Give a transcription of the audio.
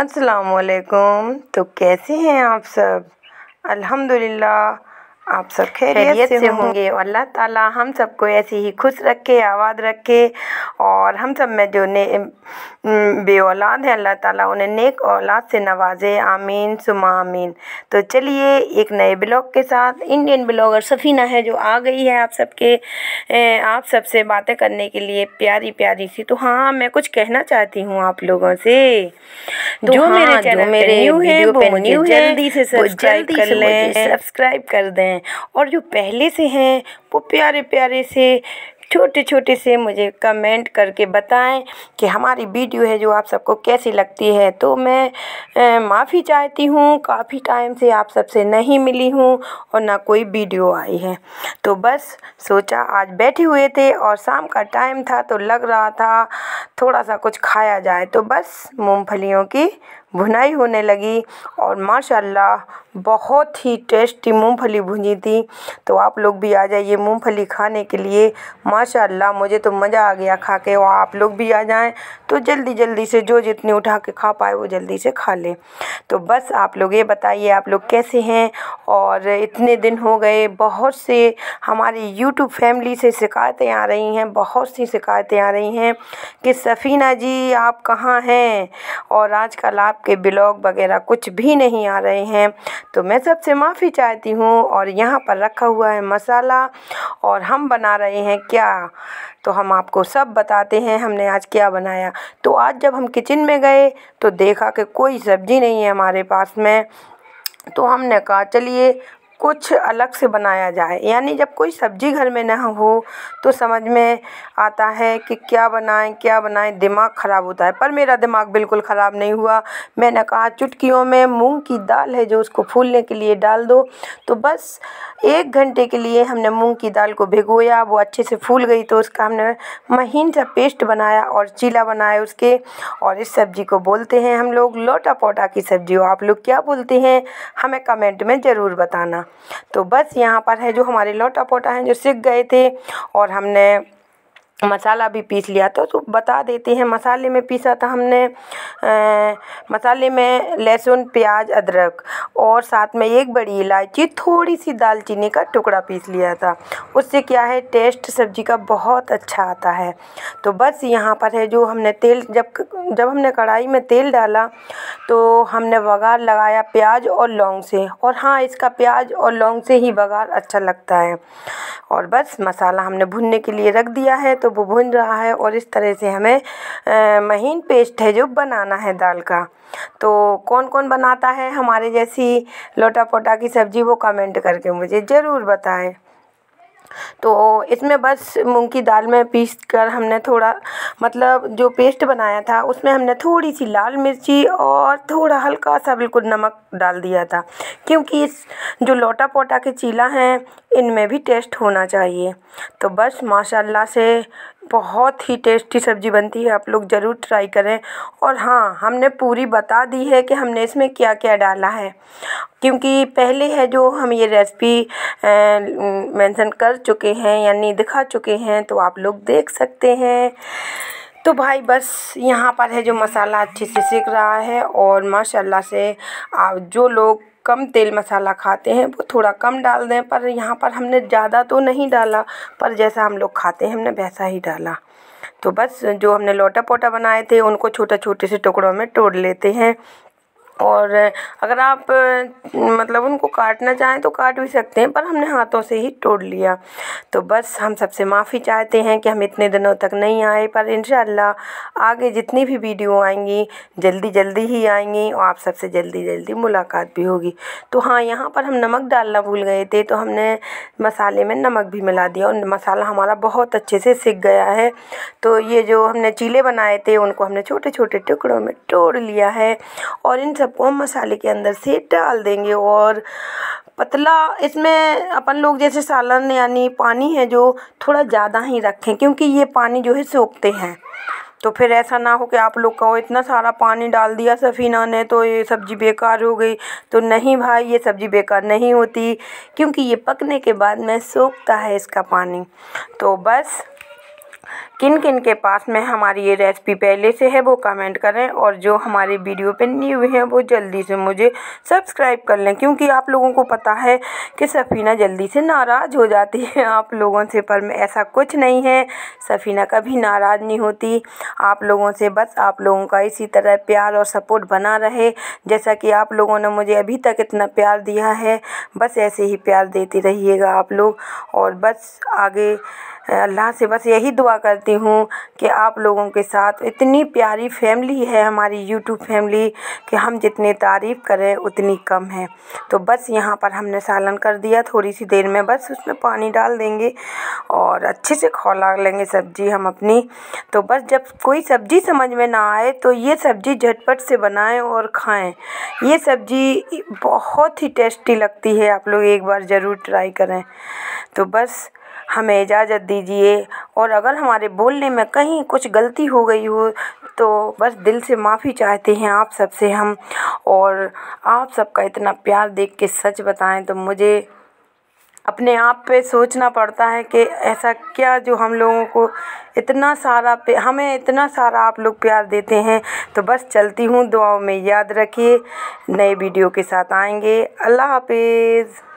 अस्सलाम वालेकुम तो कैसे हैं आप सब? अल्हम्दुलिल्लाह आप सब खैरियत से होंगे। और अल्लाह ताला हम सबको ऐसे ही खुश रखे आबाद रखे और हम सब में जो ने बे औलाद हैं अल्लाह ताला उन्हें नेक औलाद से नवाजे। आमीन सुमा आमीन। तो चलिए एक नए ब्लॉग के साथ इंडियन ब्लॉगर सफ़ीना है जो आ गई है आप सबके। आप सबसे बातें करने के लिए प्यारी प्यारी सी। तो हाँ मैं कुछ कहना चाहती हूँ आप लोगों से। तो जो हाँ, मेरे चैनल मेरे न्यू है वो मुझे जल्दी से सब्सक्राइब कर लें सब्सक्राइब कर दें। और जो पहले से हैं, वो प्यारे प्यारे से, छोटे छोटे से मुझे कमेंट करके बताएँ कि हमारी वीडियो है जो आप सबको कैसी लगती है। तो मैं माफ़ी चाहती हूँ, काफ़ी टाइम से आप सबसे नहीं मिली हूँ और ना कोई वीडियो आई है। तो बस सोचा आज बैठे हुए थे और शाम का टाइम था तो लग रहा था थोड़ा सा कुछ खाया जाए। तो बस मूंगफलियों की भुनाई होने लगी और माशाल्लाह बहुत ही टेस्टी मूंगफली भुनी थी। तो आप लोग भी आ जाइए मूंगफली खाने के लिए। माशाल्लाह, मुझे तो मज़ा आ गया खा के और आप लोग भी आ जाएँ। तो जल्दी जल्दी से जो जितनी उठा के खा पाए वो जल्दी से खा लें। तो बस आप लोग ये बताइए, आप लोग कैसे हैं? और इतने दिन हो गए, बहुत से हमारी यूट्यूब फैमिली से शिकायतें आ रही हैं, बहुत सी शिकायतें आ रही हैं कि सफ़ीना जी आप कहाँ हैं? और आजकल आप आपके ब्लॉग वगैरह कुछ भी नहीं आ रहे हैं तो मैं सबसे माफ़ी चाहती हूँ और यहाँ पर रखा हुआ है मसाला और हम बना रहे हैं क्या? तो हम आपको सब बताते हैं हमने आज क्या बनाया। तो आज जब हम किचन में गए तो देखा कि कोई सब्ज़ी नहीं है हमारे पास में तो हमने कहा, चलिए कुछ अलग से बनाया जाए। यानी जब कोई सब्ज़ी घर में ना हो तो समझ में आता है कि क्या बनाएँ क्या बनाएँ, दिमाग ख़राब होता है। पर मेरा दिमाग बिल्कुल ख़राब नहीं हुआ। मैंने कहा, चुटकियों में मूंग की दाल है जो उसको फूलने के लिए डाल दो। तो बस एक घंटे के लिए हमने मूंग की दाल को भिगोया। वो अच्छे से फूल गई तो उसका हमने महीन सा पेस्ट बनाया और चीला बनाया उसके। और इस सब्ज़ी को बोलते हैं हम लोग लोटा पोटा की सब्ज़ी। हो आप लोग क्या बोलते हैं? हमें कमेंट में ज़रूर बताना। तो बस यहाँ पर है जो हमारे लोटा पोटा हैं जो सीख गए थे और हमने मसाला भी पीस लिया था तो बता देते हैं। मसाले में पीसा था हमने मसाले में लहसुन, प्याज, अदरक और साथ में एक बड़ी इलायची थोड़ी सी दालचीनी का टुकड़ा पीस लिया था। उससे क्या है, टेस्ट सब्ज़ी का बहुत अच्छा आता है। तो बस यहाँ पर है जो हमने तेल, जब जब हमने कढ़ाई में तेल डाला तो हमने बघार लगाया प्याज और लौंग से। और हाँ इसका प्याज और लौंग से ही बघार अच्छा लगता है। और बस मसाला हमने भुनने के लिए रख दिया है तो वो भुन रहा है और इस तरह से हमें महीन पेस्ट है जो बनाना है दाल का। तो कौन कौन बनाता है हमारे जैसी लोटा पोटा की सब्ज़ी वो कमेंट करके मुझे ज़रूर बताएँ। तो इसमें बस मूंग की दाल में पीस कर हमने थोड़ा मतलब जो पेस्ट बनाया था, उसमें हमने थोड़ी सी लाल मिर्ची और थोड़ा हल्का सा बिल्कुल नमक डाल दिया था। क्योंकि इस जो लोटा पोटा के चीला हैं, इनमें भी टेस्ट होना चाहिए। तो बस माशाल्लाह से बहुत ही टेस्टी सब्ज़ी बनती है, आप लोग ज़रूर ट्राई करें। और हाँ हमने पूरी बता दी है कि हमने इसमें क्या क्या डाला है। क्योंकि पहले है जो हम ये रेसिपी मेंशन कर चुके हैं, यानी दिखा चुके हैं तो आप लोग देख सकते हैं। तो भाई, बस यहाँ पर है जो मसाला अच्छे से सीख रहा है और माशाल्लाह से आप जो लोग कम तेल मसाला खाते हैं, वो थोड़ा कम डाल दें, पर यहाँ पर हमने ज़्यादा तो नहीं डाला, पर जैसा हम लोग खाते हैं, हमने वैसा ही डाला। तो बस जो हमने लोटा पोटा बनाए थे, उनको छोटे छोटे से टुकड़ों में तोड़ लेते हैं। और अगर आप मतलब उनको काटना चाहें तो काट भी सकते हैं, पर हमने हाथों से ही तोड़ लिया। तो बस हम सबसे माफ़ी चाहते हैं कि हम इतने दिनों तक नहीं आए, पर इन आगे जितनी भी वीडियो आएँगी, जल्दी जल्दी ही आएँगी और आप सबसे जल्दी जल्दी मुलाकात भी होगी। तो हाँ यहाँ पर हम नमक डालना भूल गए थे तो हमने मसाले में नमक भी मिला दिया। और मसाला हमारा बहुत अच्छे से सीख गया है। तो ये जो हमने चीले बनाए थे, उनको हमने छोटे छोटे टुकड़ों में तोड़ लिया है। और इन सब सबको हम मसाले के अंदर से डाल देंगे और पतला इसमें अपन लोग जैसे सालन यानी पानी है जो थोड़ा ज़्यादा ही रखें क्योंकि ये पानी जो है सोखते हैं। तो फिर ऐसा ना हो कि आप लोग कहो इतना सारा पानी डाल दिया सफ़ीना ने तो ये सब्ज़ी बेकार हो गई। तो नहीं भाई, ये सब्ज़ी बेकार नहीं होती क्योंकि ये पकने के बाद में सोखता है इसका पानी। तो बस किन किन के पास में हमारी ये रेसिपी पहले से है वो कमेंट करें और जो हमारे वीडियो पे न्यू हैं वो जल्दी से मुझे सब्सक्राइब कर लें क्योंकि आप लोगों को पता है कि सफ़ीना जल्दी से नाराज़ हो जाती है आप लोगों से पर ऐसा कुछ नहीं है। सफ़ीना कभी नाराज़ नहीं होती। आप लोगों से बस आप लोगों का इसी तरह प्यार और सपोर्ट बना रहे। जैसा कि आप लोगों ने मुझे अभी तक इतना प्यार दिया है। बस ऐसे ही प्यार देते रहिएगा आप लोग और बस आगे अल्लाह से बस यही दुआ करती हूँ कि आप लोगों के साथ इतनी प्यारी फैमिली है हमारी यूट्यूब फैमिली कि हम जितनी तारीफ़ करें उतनी कम है। तो बस यहाँ पर हमने सालन कर दिया थोड़ी सी देर में बस उसमें पानी डाल देंगे और अच्छे से खौला लेंगे सब्ज़ी हम अपनी। तो बस जब कोई सब्ज़ी समझ में ना आए तो ये सब्ज़ी झटपट से बनाएँ और खाएँ। ये सब्ज़ी बहुत ही टेस्टी लगती है, आप लोग एक बार ज़रूर ट्राई करें। तो बस हमें इजाज़त दीजिए। और अगर हमारे बोलने में कहीं कुछ गलती हो गई हो तो बस दिल से माफ़ी चाहते हैं आप सबसे हम। और आप सबका इतना प्यार देख के सच बताएँ तो मुझे अपने आप पे सोचना पड़ता है कि ऐसा क्या जो हम लोगों को इतना सारा हमें इतना सारा आप लोग प्यार देते हैं। तो बस चलती हूँ, दुआओं में याद रखिए। नए वीडियो के साथ आएँगे। अल्लाह हाफिज़।